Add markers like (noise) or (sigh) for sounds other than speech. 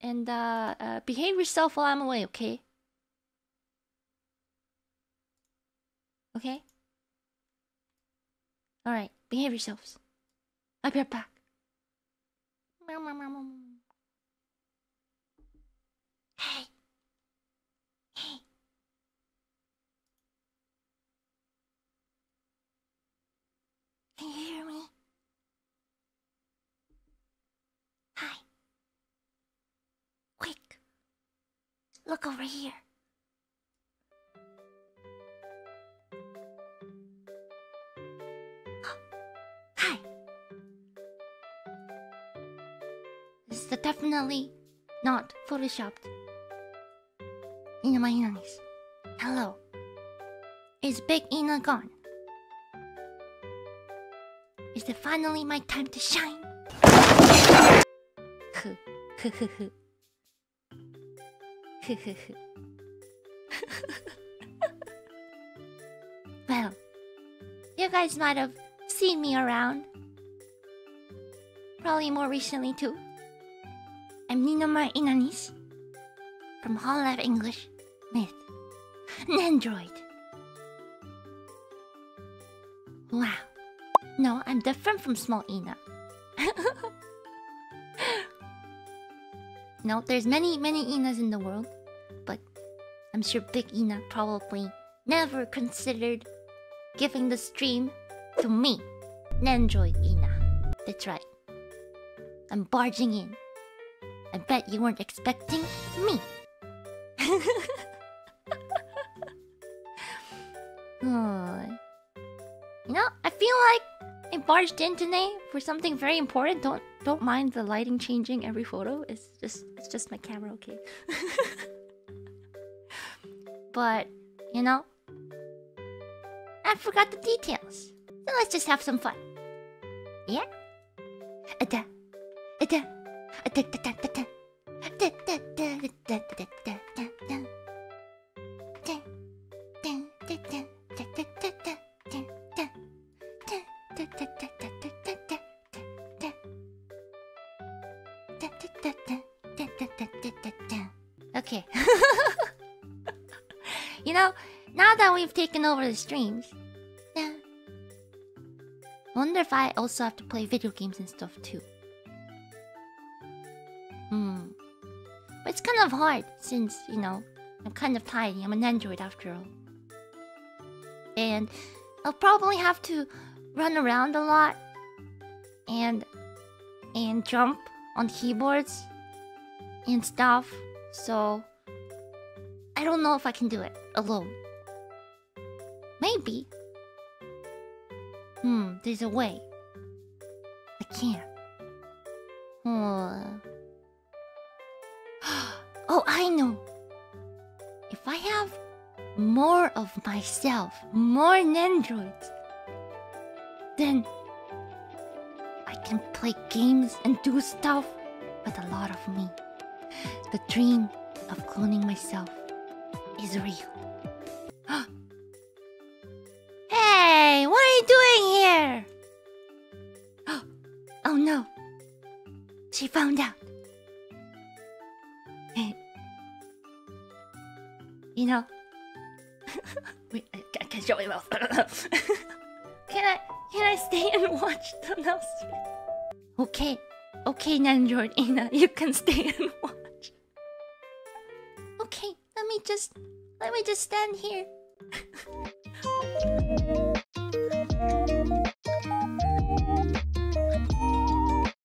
and uh, uh, behave yourself while I'm away, okay? Okay? Alright, behave yourselves. I'll be right back. Meow, meow, meow, meow, meow. Hey. Hey. Can you hear me? Hi. Quick. Look over here. Oh, hi. This is definitely not photoshopped. Ina my Inanis. Hello. Is Big Ina gone? Is it finally my time to shine? (laughs) (laughs) well, you guys might have seen me around. Probably more recently too. I'm Ninomae Inanis from Hololive English Myth. An android. Wow. No, I'm different from small Ina. (laughs) no, there's many, many Inas in the world, I'm sure Big Ina probably never considered giving the stream to me, Nendoroid Ina. That's right. I'm barging in. I bet you weren't expecting me. Aw. (laughs) Hmm. You know, I feel like I barged in today for something very important. Don't don't mind the lighting changing every photo. It's just it's just my camera, okay? (laughs) But, you know, I forgot the details. So let's just have some fun. Yeah? Okay you know, now that we've taken over the streams, yeah. Wonder if I also have to play video games and stuff too. Hmm. But it's kind of hard since, you know, I'm kind of tiny. I'm an android after all. And I'll probably have to run around a lot and and jump on keyboards and stuff. So I don't know if I can do it alone. Maybe. Hmm, there's a way. I can't. Oh. (gasps) oh, I know. If I have more of myself, more Nendoroids, then I can play games and do stuff with a lot of me. The dream of cloning myself is real. (gasps) hey, what are you doing here? (gasps) oh no. She found out. you know. (laughs) Wait, I, can't show my mouth. (laughs) can I can I stay and watch the announcement? Okay. Okay, Nendoroid Ina, you can stay and (laughs) watch. Okay, let me just let me just stand here. (laughs)